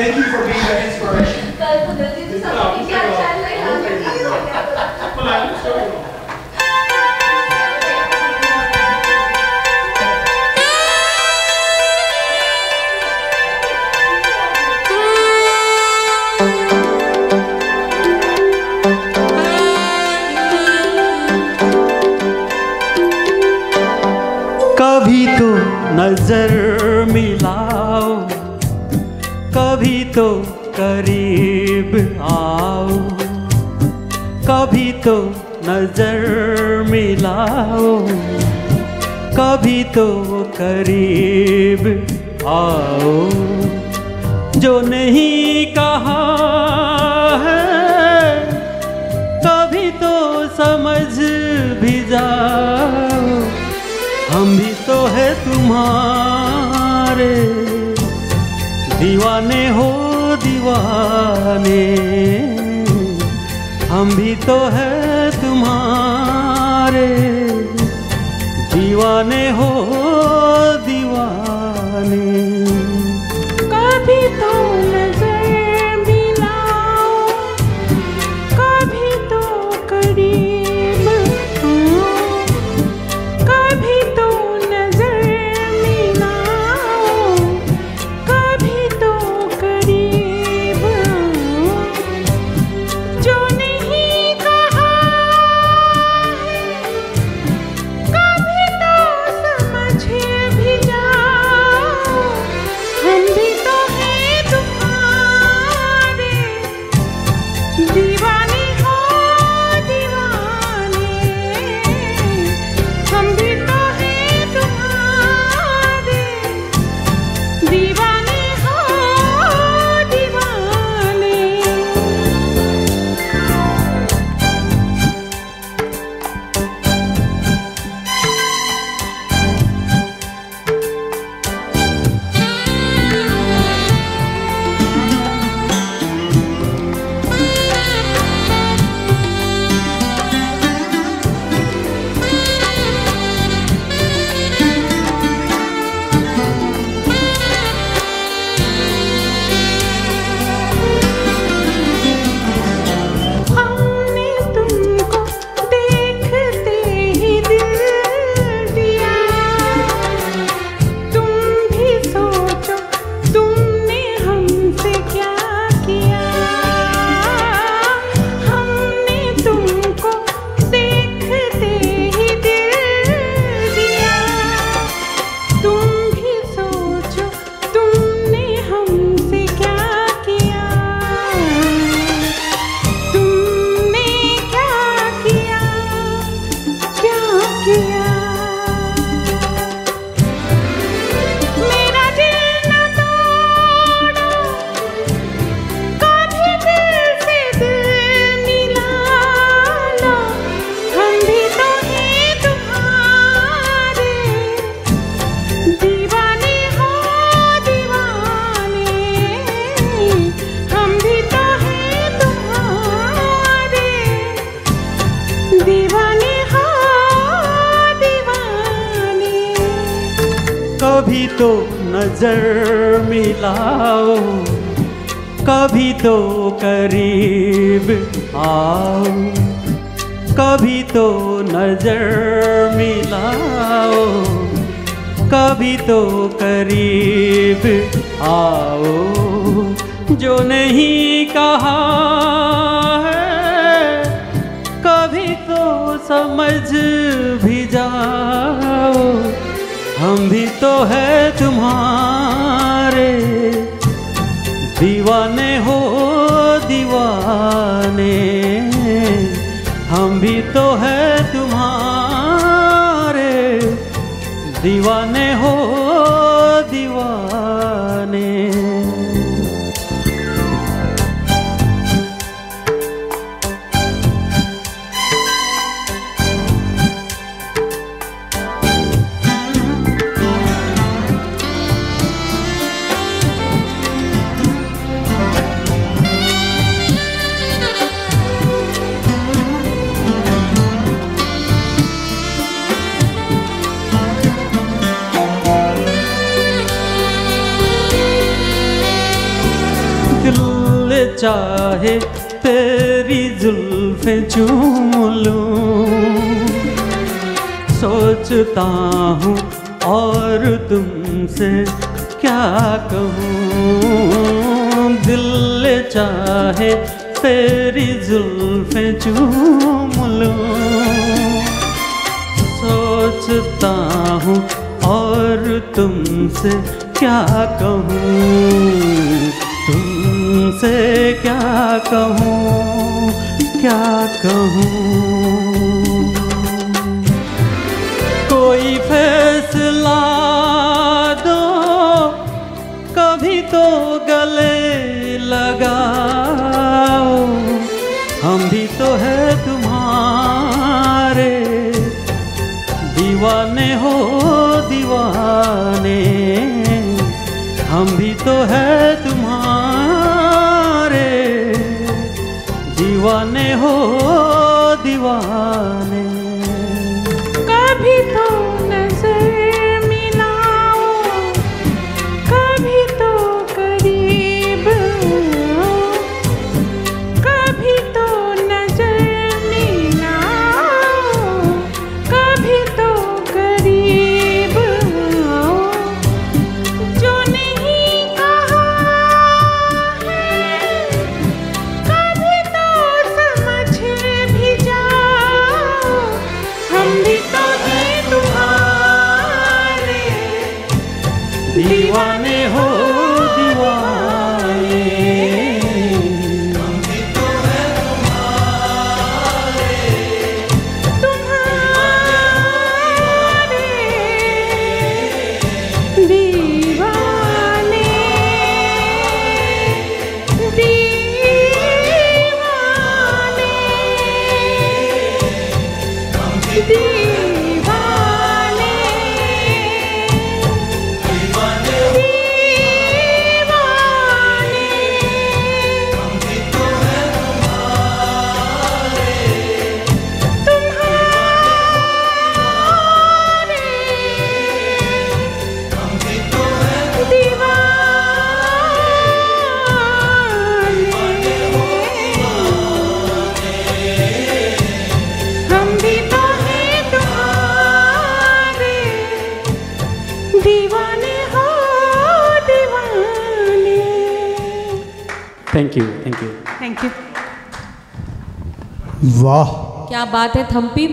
Thank you for being the inspiration. कल कुदरती तो सब ठीक है अच्छा लगा कभी तो नजर मिलाओ कभी तो करीब आओ, कभी तो नज़र मिलाओ, कभी तो करीब आओ। जो नहीं कहा है, कभी तो समझ भी जाओ, हम भी तो है तुम्हारे दीवाने हो दीवाने हम भी तो है तुम्हारे। दीवाने हो कभी तो नज़र मिलाओ, कभी तो करीब आओ, कभी तो नज़र मिलाओ, कभी तो करीब आओ। जो नहीं कहा है, कभी तो समझ भी जाओ हम भी तो है तुम्हारे। दीवाने हो दीवाने। हम भी तो है तुम्हारे। दीवाने हो चाहे तेरी जुल्फे चूम सोचता हूँ और तुमसे क्या कहूँ। दिल चाहे तेरी जुल्फे चूम सोचता हूँ और तुमसे क्या कहूँ। तुमसे क्या कहूँ क्या कहूँ? कोई फैसला दो, कभी तो गले लगाओ। हम भी तो है तुम्हारे, दीवाने हो दीवाने। हम भी तो है तुम्हारे। दीवाने हो दीवाने। कभी तो दीवाने हो। Thank you thank you thank you वाह। क्या बात है थम्पी